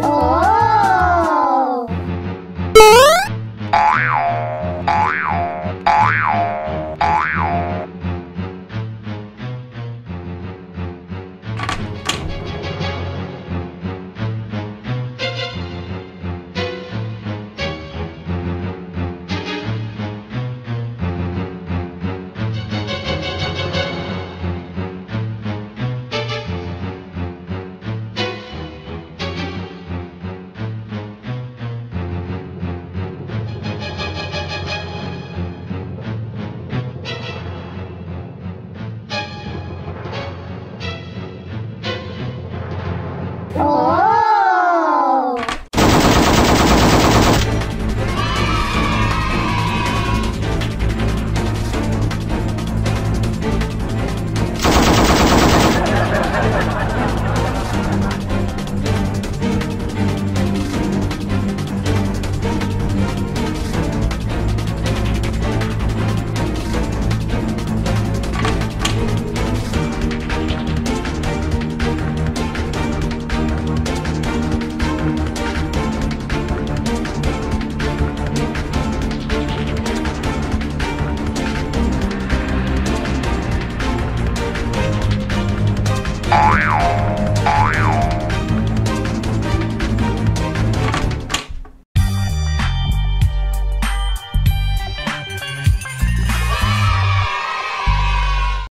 Oh! Oh!